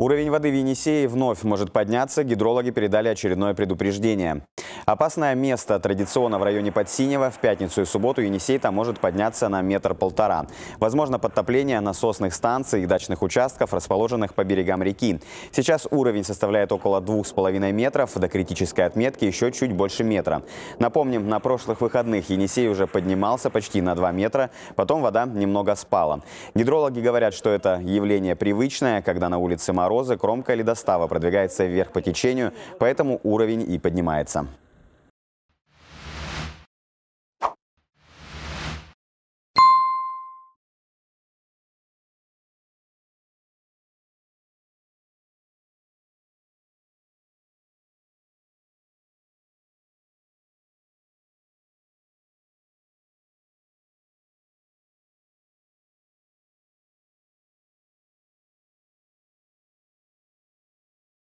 Уровень воды в Енисее вновь может подняться. Гидрологи передали очередное предупреждение. Опасное место традиционно в районе Подсинева. В пятницу и субботу Енисей там может подняться на метр-полтора. Возможно подтопление насосных станций и дачных участков, расположенных по берегам реки. Сейчас уровень составляет около двух с половиной метров. До критической отметки еще чуть больше метра. Напомним, на прошлых выходных Енисей уже поднимался почти на 2 метра. Потом вода немного спала. Гидрологи говорят, что это явление привычное, когда на улице мороз морозы кромка ледостава продвигается вверх по течению, поэтому уровень и поднимается.